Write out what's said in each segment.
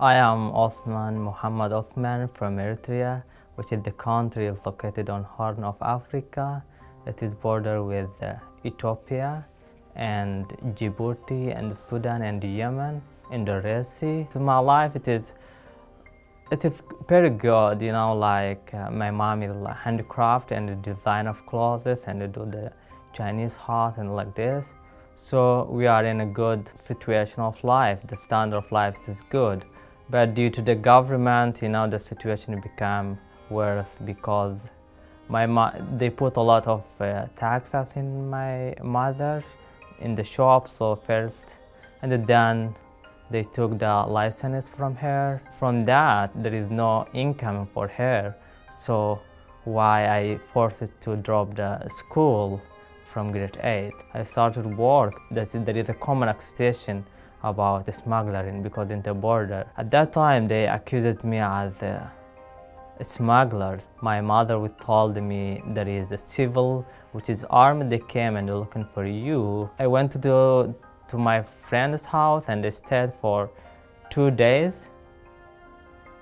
I am Osman Muhammad Osman from Eritrea, which is the country located on Horn of Africa. It is border with uh, Ethiopia and Djibouti and Sudan and Yemen in the Red Sea. So my life it is it is very good, you know, like uh, my mom is like handicraft and the design of clothes and do the Chinese house and like this. So we are in a good situation of life. The standard of life is good. But due to the government, you know, the situation became worse because my they put a lot of uh, taxes in my mother in the shop. So first, and then they took the license from her. From that, there is no income for her. So why I forced to drop the school from grade 8. I started work. That's, there is a common accusation about the smuggling because in the border. At that time, they accused me as a smuggler. My mother told me there is a civil which is armed. They came and looking for you. I went to the to my friend's house and I stayed for two days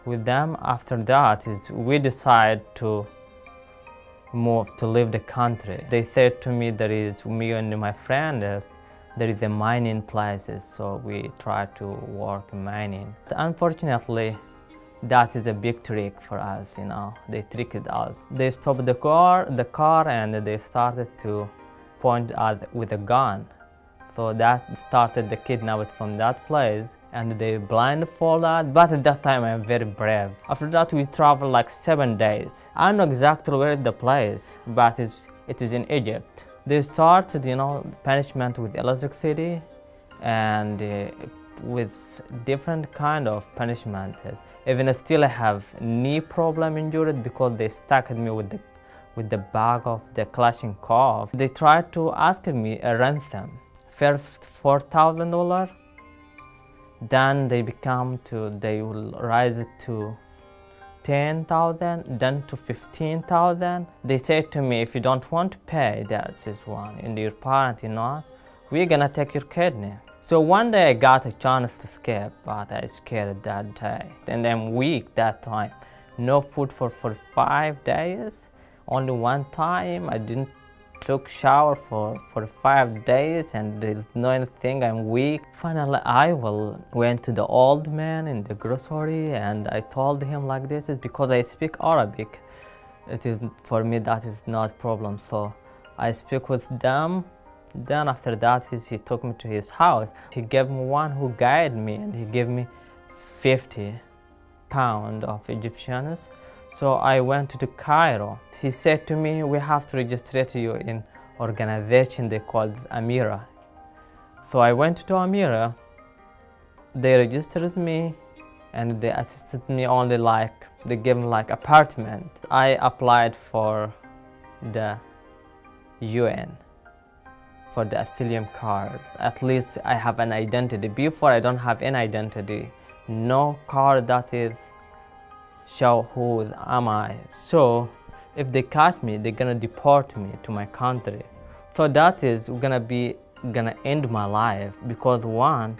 with them. After that, is we decided to move to leave the country. They said to me there is me and my friend uh, there is a mining places, so we try to work in mining. Unfortunately, that is a big trick for us, you know. They tricked us. They stopped the car, the car, and they started to point us with a gun. So that started the kidnapping from that place and they blindfolded but at that time I'm very brave. After that we traveled like seven days. I don't know exactly where the place but it's, it is in Egypt. They started you know punishment with electricity and uh, with different kind of punishment. Even still I have knee problem injured because they stuck me with the with the bag of the clashing Kalashnikov. They tried to ask me a ransom first four thousand dollar then they become to they will rise it to 10,000 then to 15,000 they say to me if you don't want to pay that's this one. And your parent you know we're gonna take your kidney. So one day I got a chance to escape but I scared that day. And I'm weak that time. No food for for five days. Only one time I didn't took shower for, for five days and there's no anything, I'm weak. Finally, I will went to the old man in the grocery and I told him like this is because I speak Arabic. It is, for me, that is not problem. So I speak with them. Then after that, he, he took me to his house. He gave me one who guided me and he gave me 50 pound of Egyptians. So I went to Cairo. He said to me, we have to register you in organization they called AMERA. So I went to AMERA. They registered me and they assisted me only like, they gave me like apartment. I applied for the UN for the asylum card. At least I have an identity. Before I don't have any identity. No card that is show who am I. So if they catch me, they're gonna deport me to my country. So that is gonna be gonna end my life because one,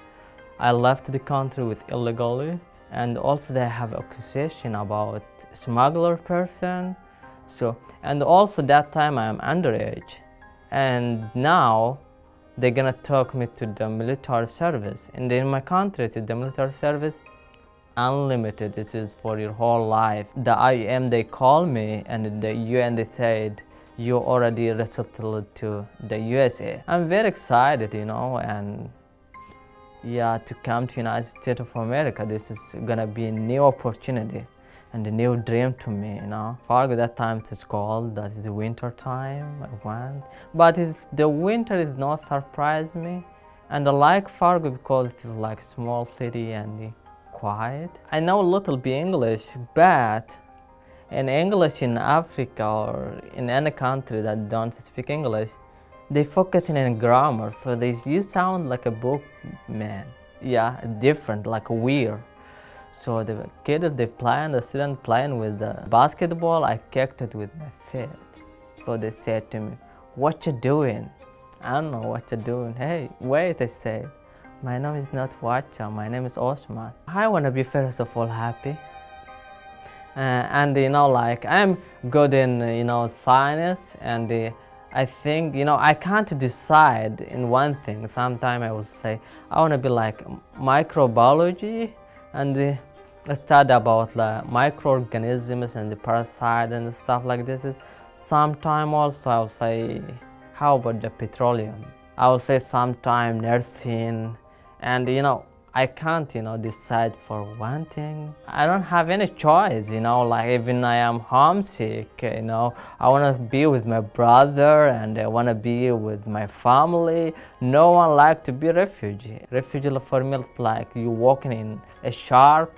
I left the country with illegally, and also they have accusation about smuggler person. So and also that time I am underage, and now they're gonna take me to the military service. And in my country, it's the military service unlimited. This is for your whole life. The IOM they called me and the UN they said you already resettled to the USA. I'm very excited, you know, and yeah, to come to United States of America. This is gonna be a new opportunity and a new dream to me, you know. Fargo that time it's cold, that is the winter time, I went. But the winter is not surprise me. And I like Fargo because it's like small city and quiet. I know a little bit English, but in English in Africa or in any country that don't speak English, they focus in grammar, so they you sound like a book man. Yeah, different, like weird. So the kid they playing, the student playing with the basketball, I kicked it with my feet. So they said to me, "What you doing?" I don't know what you're doing. Hey, wait, I said. My name is not Wacha, my name is Osman. I want to be first of all happy. Uh, and you know, like I'm good in you know science, and uh, I think you know I can't decide in one thing. Sometimes I will say I want to be like microbiology and uh, study about the microorganisms and the parasite and stuff like this. Sometime also I will say how about the petroleum? I will say sometime nursing and you know I can't you know decide for one thing. I don't have any choice you know like even I am homesick you know. I want to be with my brother and I want to be with my family. No one like to be refugee refugee for me like you walking in a sharp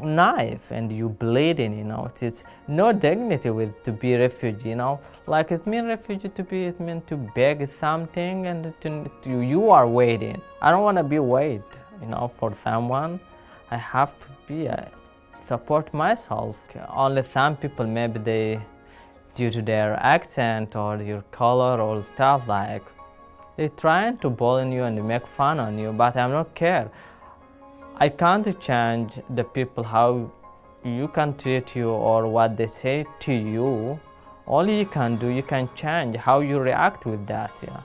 knife and you bleeding you know it's no dignity with to be refugee you know. Like it mean refugee to be it mean to beg something and to, to you are waiting. I don't want to be wait you know for someone. I have to be uh, support myself. Only some people maybe they due to their accent or your color or stuff like they trying to bully you and make fun on you but i'm not care I can't change the people how you can treat you or what they say to you. All you can do, you can change how you react with that. Yeah.